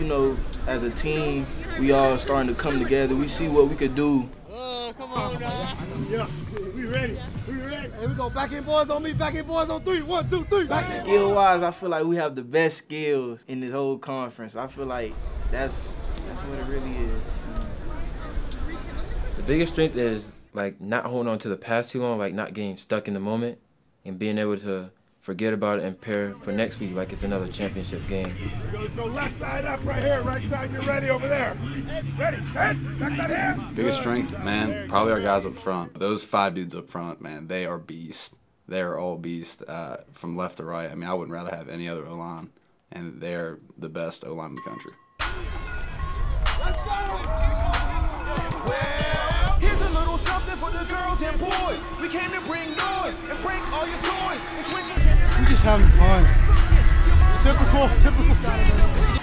you know, as a team, we all starting to come together. We see what we could do. Oh, come on now. Yeah, we ready. We ready. Here we go. Back in boys on me. Back in boys on three. One, two, three. Back. Skill wise, I feel like we have the best skills in this whole conference. I feel like that's that's what it really is. The biggest strength is like not holding on to the past too long, like not getting stuck in the moment and being able to forget about it and prepare for next week like it's another championship game. Let's go left side up right here. Right side, you're ready over there. Ready, set, back side here. Biggest strength, man, probably our guys up front. Those five dudes up front, man, they are beasts. They are all beasts uh, from left to right. I mean, I wouldn't rather have any other O line, and they're the best O line in the country. Let's go. Well, girls and boys. We came to bring noise and break all your toys. And switch from We just having fun. Typical, typical.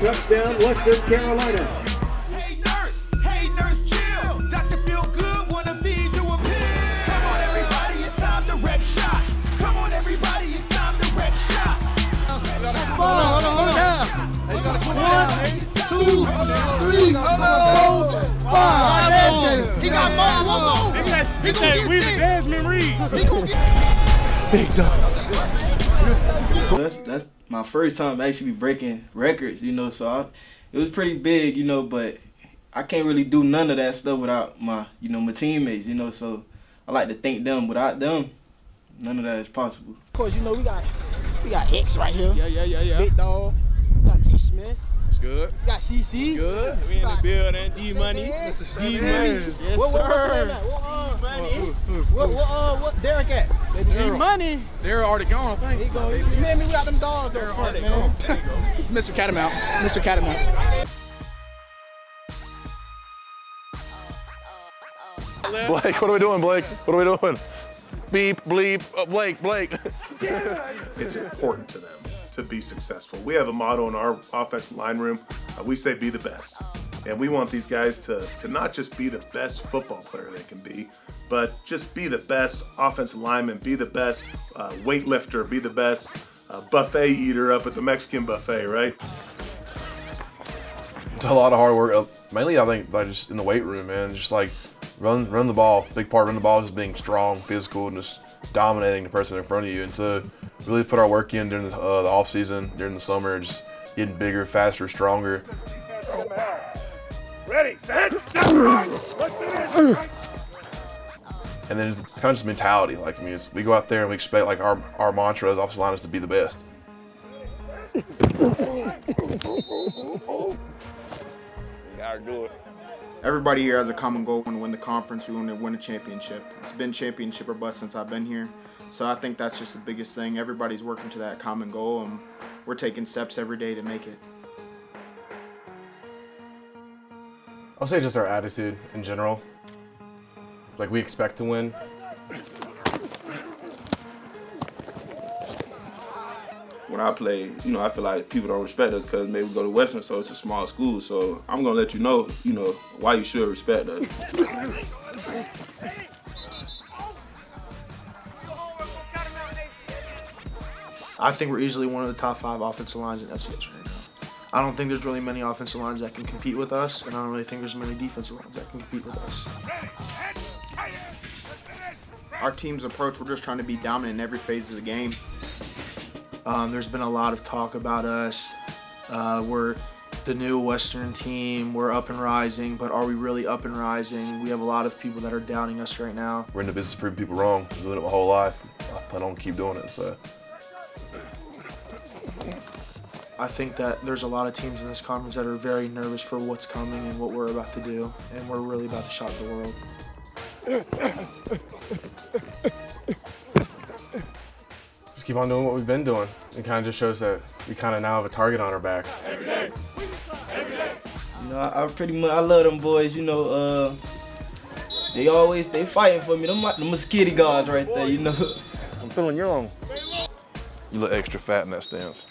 Touchdown, Western Carolina. Hey nurse, hey nurse, chill. Doctor feel good, wanna feed you a pill. Come on, everybody, it's time to wreck shop. Come on, everybody, it's time to wreck shop. Hold on, hold on, hold on. One, two, three, four, five. He got more, one more. He said, he said we the Desmond Reed. He gonna get big dogs. That's that's my first time actually breaking records, you know. So I, it was pretty big, you know. But I can't really do none of that stuff without my, you know, my teammates, you know. So I like to thank them. Without them, none of that is possible. Of course, you know we got we got X right here. Yeah, yeah, yeah, yeah. Big dog. We got T Smith. It's good. We got CC. Good. We in the building. D Money. D Money. Yes, what, what, what's sir. her name at? What, uh, what, what, uh, what Derek at? D Money. They're already gone, I He go, you feel me? We got them dogs They're up front, already man. gone. There you go. It's Mr. Catamount. Mr. Catamount. Blake, what are we doing, Blake? What are we doing? Beep, bleep, uh, Blake, Blake. it's important to them to be successful. We have a motto in our offensive line room. Uh, we say be the best. And we want these guys to, to not just be the best football player they can be, but just be the best offensive lineman, be the best uh, weightlifter, be the best uh, buffet eater up at the Mexican buffet, right? It's a lot of hard work. Uh, Mainly, I think, like just in the weight room, man. Just like run, run the ball. Big part running the ball is just being strong, physical, and just dominating the person in front of you. And so, really put our work in during the, uh, the off season, during the summer, just getting bigger, faster, stronger. Ready, set, step, right. Let's do this. And then it's kind of just mentality. Like, I mean, it's, we go out there and we expect like our our mantra as offensive line is to be the best. Gotta do it. Everybody here has a common goal: we want to win the conference, we want to win a championship. It's been championship or bust since I've been here, so I think that's just the biggest thing. Everybody's working to that common goal, and we're taking steps every day to make it. I'll say just our attitude in general. Like we expect to win. when I play, you know, I feel like people don't respect us because maybe we go to Western, so it's a small school. So I'm gonna let you know, you know, why you should respect us. I think we're easily one of the top five offensive lines in FCS right now. I don't think there's really many offensive lines that can compete with us, and I don't really think there's many defensive lines that can compete with us. Our team's approach, we're just trying to be dominant in every phase of the game. Um, there's been a lot of talk about us. Uh, we're the new Western team. We're up and rising, but are we really up and rising? We have a lot of people that are doubting us right now. We're in the business of proving people wrong. I've been doing it my whole life. I plan on keep doing it. So I think that there's a lot of teams in this conference that are very nervous for what's coming and what we're about to do, and we're really about to shock the world. Just keep on doing what we've been doing. It kind of just shows that we kind of now have a target on our back. You know, I, I pretty much I love them boys. You know, uh, they always they fighting for me. Them like the mosquito guards right there, you know. I'm feeling young. You look extra fat in that stance.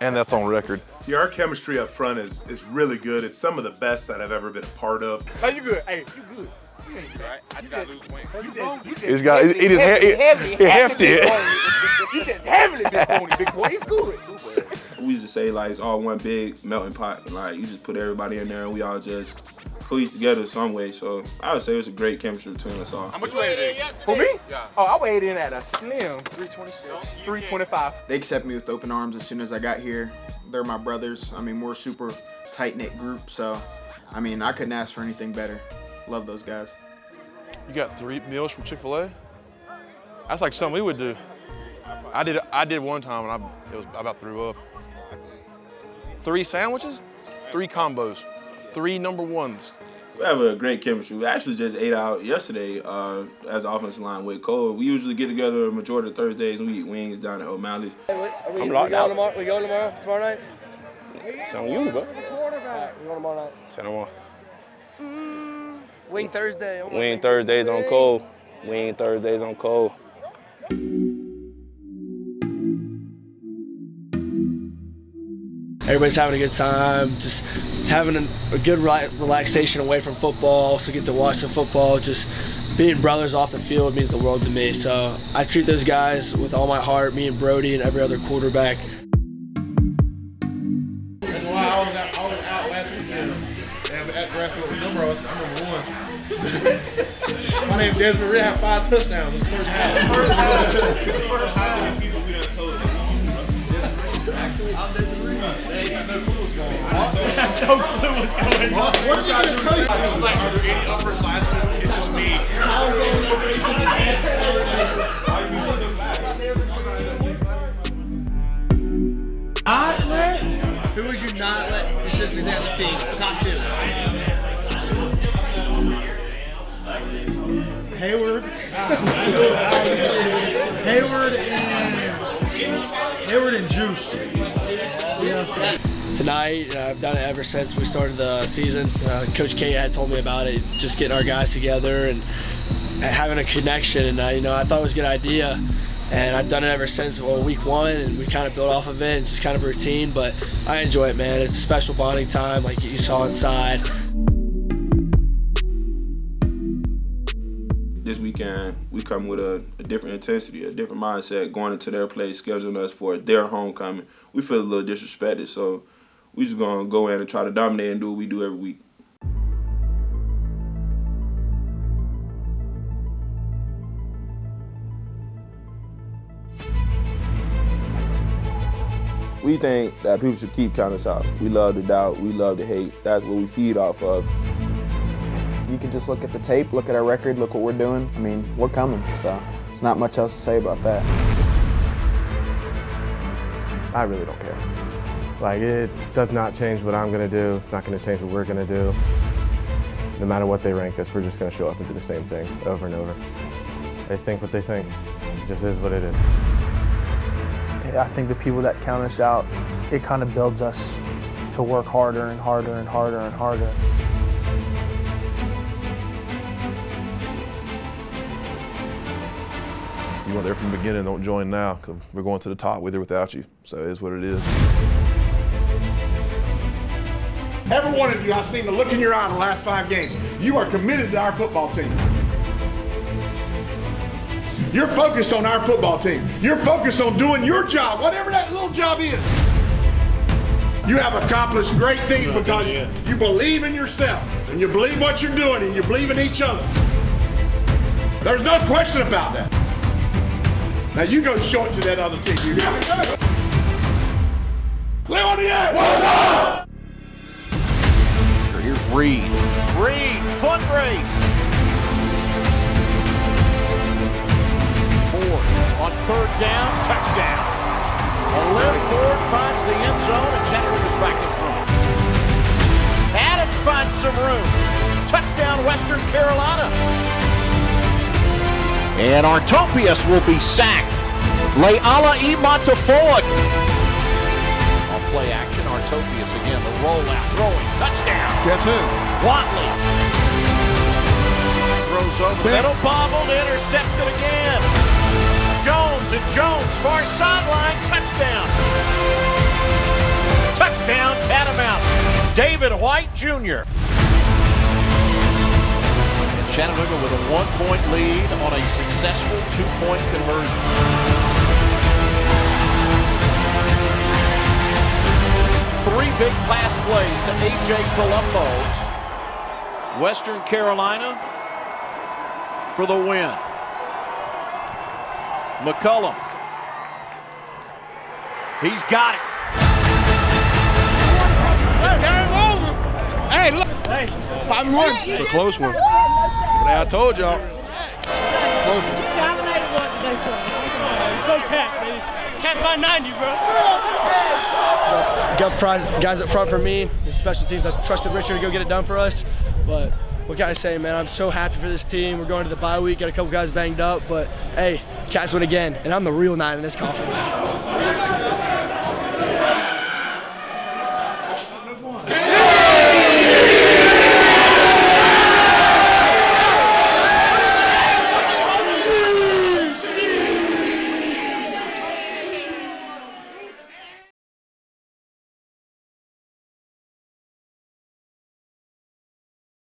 And that's on record. Yeah, our chemistry up front is is really good. It's some of the best that I've ever been a part of. Hey, you good? Hey, you good? You ain't right? I just gotta lose weight. You just, you just He's got- he- he heavy, he- heavy, he hefty. You just heavily disappointed, big boy. He's good. We used to say like it's all one big melting pot. Like you just put everybody in there and we all just cohese together some way. So I would say it was a great chemistry between us all. How much weight in? For me? Yeah. Oh, I weighed in at a slim 326. 325. They accepted me with open arms as soon as I got here. They're my brothers. I mean, we're a super tight knit group, so I mean, I couldn't ask for anything better. Love those guys. You got three meals from Chick-fil-A? That's like something we would do. I did I did one time and I it was I about threw up. Three sandwiches, three combos, three number ones. We have a great chemistry. We actually just ate out yesterday uh, as an offensive line with Cole. We usually get together a majority of Thursdays and we eat wings down at O'Malley's. Are we, I'm we locked out. tomorrow? We going tomorrow? Tomorrow night? It's on you, bro. Quarterback. We going tomorrow night. Send them on. Wing Thursday. Wing Thursdays on Cole. Wing Thursdays on Cole. Everybody's having a good time, just having a, a good ri- relaxation away from football. Also get to watch some football. Just being brothers off the field means the world to me. So I treat those guys with all my heart. Me and Brody and every other quarterback. That's why I was out, I was out last weekend. And at Grassfield, what number I was, I'm number one. My name is Desmond Reed. I have five touchdowns. This first half. First half. First half. They no clue what's going on. I have no clue what's going on. What did you tell you? I was like, are there any upperclassmen? It's just me. Not let. Who would you not let sister get on the team? Top two. Hayward. Hayward and Hayward and Juice. Tonight, uh, I've done it ever since we started the season. Uh, Coach K had told me about it, just getting our guys together and having a connection. And uh, you know, I thought it was a good idea, and I've done it ever since well, week one, and we kind of built off of it. and just kind of routine, but I enjoy it, man. It's a special bonding time, like you saw inside. Weekend, we come with a, a different intensity, a different mindset, going into their place, scheduling us for their homecoming. We feel a little disrespected, so we just gonna go in and try to dominate and do what we do every week. We think that people should keep counting us out. We love to doubt, we love to hate. That's what we feed off of. You can just look at the tape, look at our record, look what we're doing. I mean, we're coming, so there's not much else to say about that. I really don't care. Like, it does not change what I'm going to do. It's not going to change what we're going to do. No matter what they rank us, we're just going to show up and do the same thing over and over. They think what they think. It just is what it is. I think the people that count us out, it kind of builds us to work harder and harder and harder and harder. You weren't there from the beginning, don't join now, because we're going to the top with or without you. So it is what it is. Every one of you, I've seen the look in your eye in the last five games. You are committed to our football team. You're focused on our football team. You're focused on doing your job, whatever that little job is. You have accomplished great things because you believe in yourself and you believe what you're doing and you believe in each other. There's no question about that. Now you go short to that other team. You got it. Live on the edge. Here's Reed. Reed, foot race. Ford on third down, touchdown. Ailym Ford finds the end zone and Chattanooga's back in front. Adams finds some room. Touchdown, Western Carolina. And Artopoeus will be sacked. Leala E. Montefold. On play action, Artopoeus again, the rollout, throwing, touchdown. Guess who? Watley. throws over. Middle bobbled, intercepted again. Jones and Jones, far sideline, touchdown. Touchdown, Catamount. David White Jr. And Chattanooga with a one-point lead on a successful two-point conversion. Three big pass plays to A.J. Colombo's. Western Carolina for the win. McCollum. He's got it. Game over. Hey, look. Hey, five and one. It's a close one. But I told y'all. Close one. Dominated what today, sir. Go Cats, baby. Cats by 90, bro. Got fries, guys up front for me, the special teams. I trusted Richard to go get it done for us. But what can I say, man? I'm so happy for this team. We're going to the bye week, got a couple guys banged up, but hey, Cats win again, and I'm the real nine in this conference.